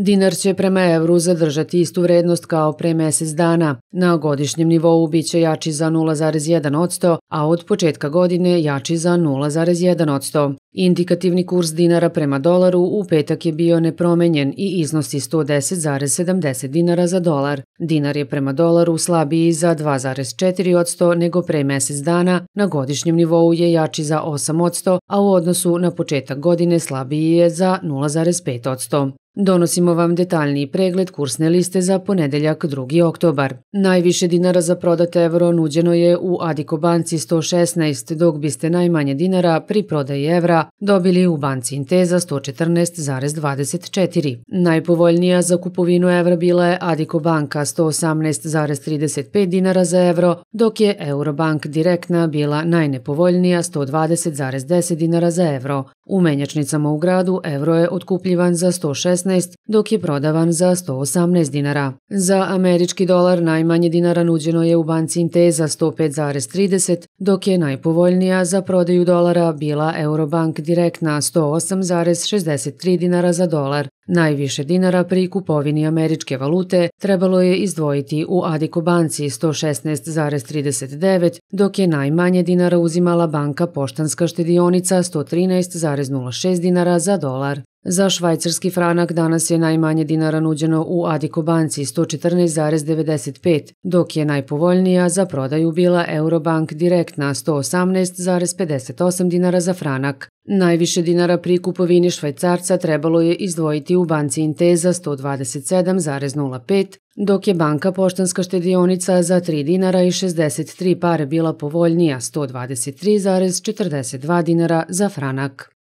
Dinar će prema evru zadržati istu vrednost kao pre mesec dana. Na godišnjem nivou biće jači za 0,1%, a od početka godine jači za 0,1%. Indikativni kurs dinara prema dolaru u petak je bio nepromenjen i iznosi 110,70 dinara za dolar. Dinar je prema dolaru slabiji za 2,4% nego pre mesec dana, na godišnjem nivou je jači za 8%, a u odnosu na početak godine slabiji je za 0,5%. Donosimo vam detaljni pregled kursne liste za ponedeljak 2. oktobar. Najviše dinara za prodat evro nuđeno je u Adiko banci 116, dok biste najmanje dinara pri prodaji evra dobili u banci Inteza 114,24. Najpovoljnija za kupovinu evra bila je Adiko banka 118,35 dinara za evro, dok je Eurobank direktna bila najnepovoljnija 120,10 dinara za evro. U menjačnicama u gradu evro je otkupljivan za 116, dok je prodavan za 118 dinara. Za američki dolar najmanje dinara nuđeno je u banci Inteza 105,30, dok je najpovoljnija za prodaju dolara bila Eurobank direktna 108,63 dinara za dolar. Najviše dinara pri kupovini američke valute trebalo je izdvojiti u Adiko banci 116,39, dok je najmanje dinara uzimala banka Poštanska štedionica 113,06 dinara za dolar. Za švajcarski franak danas je najmanje dinara nuđeno u Adiko banci 114,95, dok je najpovoljnija za prodaju bila Eurobank direktna 118,58 dinara za franak. Najviše dinara pri kupovini švajcarca trebalo je izdvojiti u banci Inteza 127,05, dok je banka Poštanska štedionica za 3 dinara i 63 pare bila povoljnija 123,42 dinara za franak.